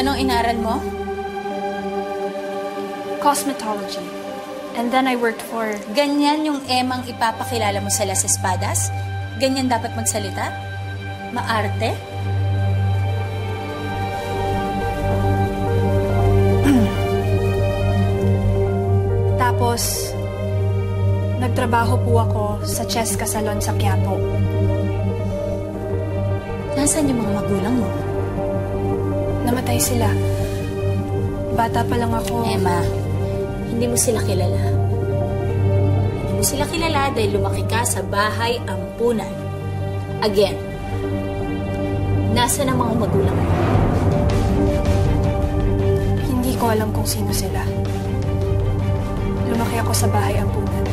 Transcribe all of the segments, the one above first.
anong inaral mo? Cosmetology. And then I worked for... Ganyan yung emang ipapakilala mo sa Las Espadas? Ganyan dapat magsalita? Maarte? Tapos, nagtrabaho po ako sa Cheska Salon sa Quiapo. Nasaan yung mga magulang mo? Namatay sila. Bata pa lang ako. Emma, hindi mo sila kilala. Hindi mo sila kilala dahil lumaki ka sa bahay ampunan. Again, nasa na mga magulang mo? Hindi ko alam kung sino sila. Lumaki ako sa bahay ampunan.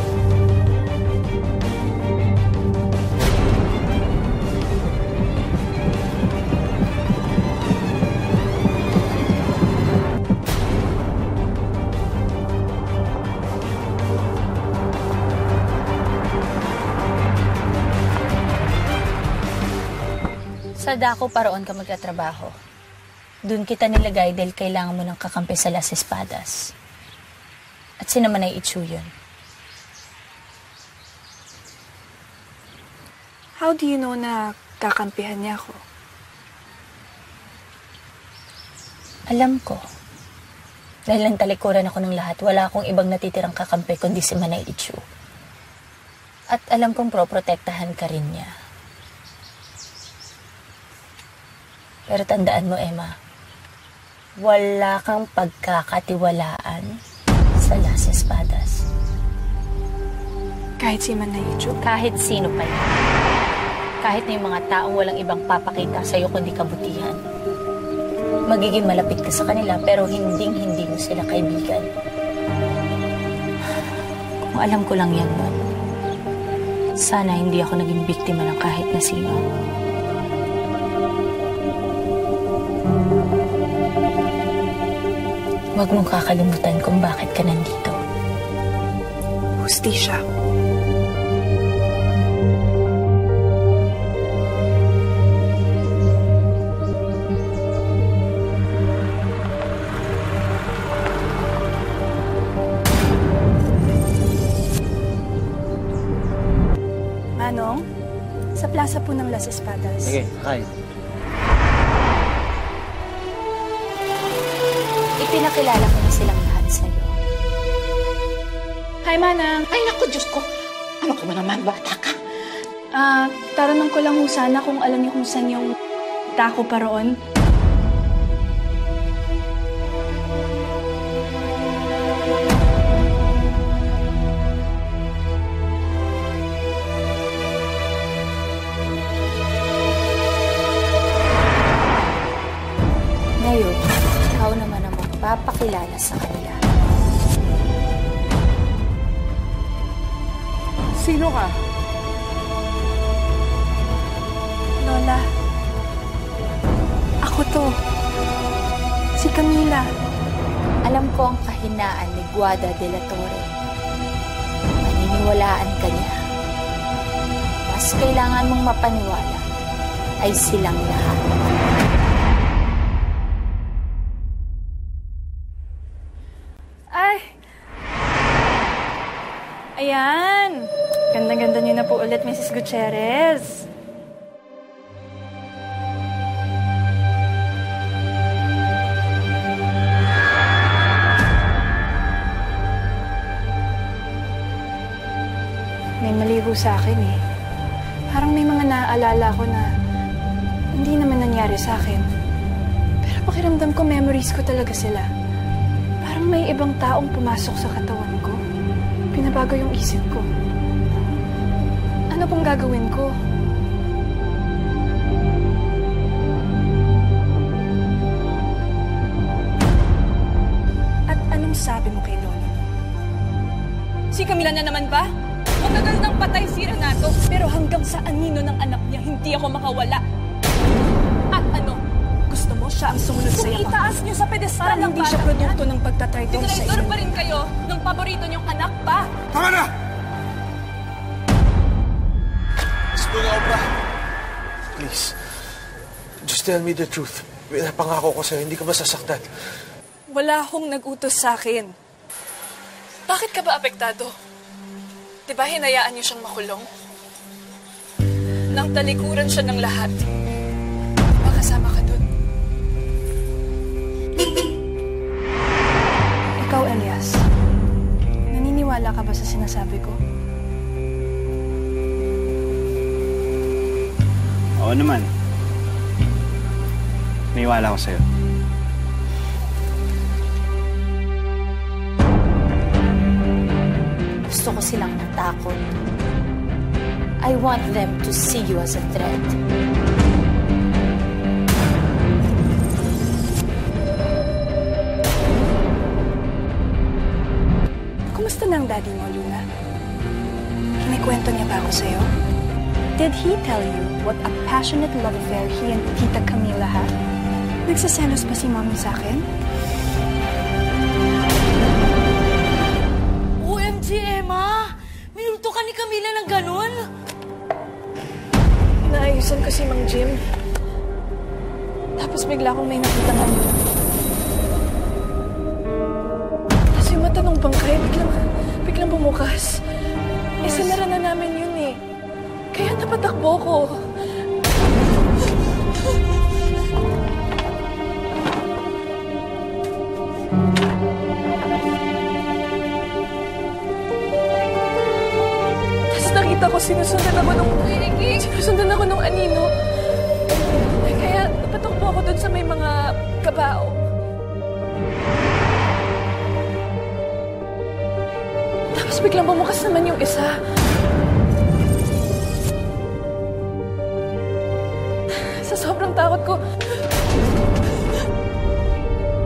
Sa Daco Paraon ka magtatrabaho. Doon kita nilagay dahil kailangan mo ng kakampi sa Las Espadas. At sino man ay itsu yun. How do you know na kakampihan niya ako? Alam ko. Dahil ang talikuran ako ng lahat, wala akong ibang natitirang kakampi kundi si Manay Ichu. At alam kong proprotektahan ka rin niya. Pero tandaan mo, Emma, wala kang pagkakatiwalaan sa Las Espadas. Kahit si Manay Ichu? Kahit sino pa yan. Kahit na yung mga taong walang ibang papakita sa'yo kundi kabutihan. Magiging malapit ka sa kanila pero hinding-hindi mo sila kaibigan. Kung alam ko lang yan, Mon. Sana hindi ako naging biktima ng kahit na sino. Huwag mong kakalimutan kung bakit ka nandito. Hustisya. Manong, sa plaza po ng Las Espadas. Sige, kakain. Ipinakilala ko na silang lahat sa'yo. Hi, Manang. Ay, naku, Diyos ko. Ano ka ba naman, bata ka? Ah, taranong ko lang ho sana kung alam niyo kung saan yung tako pa roon. Ang magpapakilala sa kanila. Sino ka? Lola, ako to. Si Camila. Alam ko ang kahinaan ni Guada de la Torre. Maniniwalaan ka niya. Mas kailangan mong mapaniwala ay silang lahat. Po ulit, Mrs. Gutierrez. May mali ho sa akin eh. Parang may mga naaalala ko na hindi naman nangyari sa akin. Pero pakiramdam ko, memories ko talaga sila. Parang may ibang taong pumasok sa katawan ko. Pinabago yung isip ko. Ano pong gagawin ko? At anong sabi mo kay Lola? Si Camila na naman ba? Matagal nang patay si Renato, pero hanggang sa anino ng anak niya, hindi ako makawala. At ano? Gusto mo siya ang sumunod sa Kung yaman? itaas niyo sa pedestal, Parang hindi siya produkto ng pagtatraidor sa inyo. pa rin kayo ng paborito niyong anak pa. Tama na! Please, just tell me the truth. Pinapangako ko sa'yo, hindi ka masasaktan. Wala akong nag-utos sa akin. Bakit ka ba apektado? Di ba hinayaan niyo siyang makulong? Nang talikuran siya ng lahat. Makasama ka dun. Ikaw, Elias. Naniniwala ka ba sa sinasabi ko? Oo naman. Naiwala ko sa'yo. Gusto ko silang natakot. I want them to see you as a threat. Kumusta na ang daddy mo, Luna? Kinikwento niya ba ako sa'yo? Did he tell you what a passionate love affair he and Tita Camila had? Nagsaselos ba si Mommy sa akin? OMG, Emma! Minulto ka ni Camila ng ganun? Inaayusan ko si Mang Jim. Tapos bigla akong may nakita yun. Tapos yung mata ng bangkay, biglang, biglang bumukas. Eh, napatakbo ko. Tapos nakita ko, sinusundan ako nung... Sinusundan ako nung anino. Kaya napatakbo ako dun sa may mga kabao. Tapos biglang bumukas naman yung isa. Sobrang takot ko,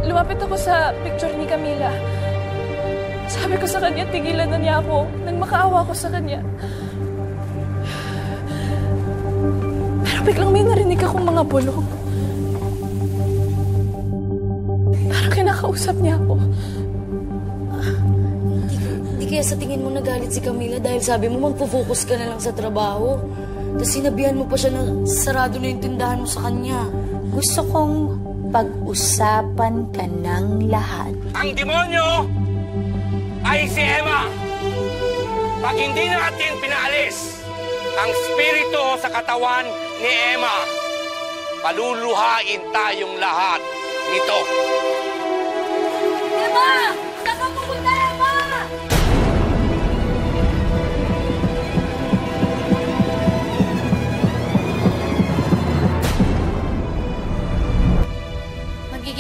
lumapit ako sa picture ni Camila. Sabi ko sa kanya, tigilan na niya ako nang makaawa ko sa kanya. Pero biglang may narinig akong mga bulong. Parang kinakausap niya ako. Di kaya sa tingin mo nagalit si Camila dahil sabi mo magpo-focus ka na lang sa trabaho. Tapos sinabihan mo pa siya na sarado na yung tindahan mo sa kanya. Gusto kong pag-usapan ka ng lahat. Ang demonyo ay si Emma. Pag hindi natin pinaalis ang spirito sa katawan ni Emma, paluluhain tayong lahat nito. Emma! Saan ka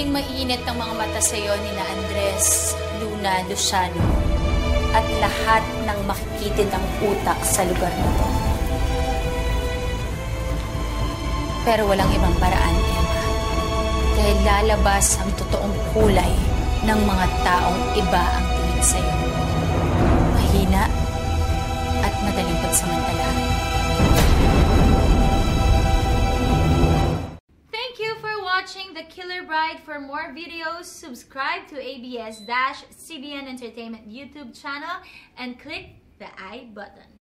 Magiging mainit ang mga mata sa iyo ni na Andres, Luna, Luciano, at lahat ng makikitid ang utak sa lugar na to. Pero walang ibang paraan, Emma. Dahil lalabas ang totoong kulay ng mga taong iba ang tingin sa iyo. Mahina at madaling pagsamantalahan. The Killer Bride. For more videos, subscribe to ABS-CBN Entertainment YouTube channel and click the I button.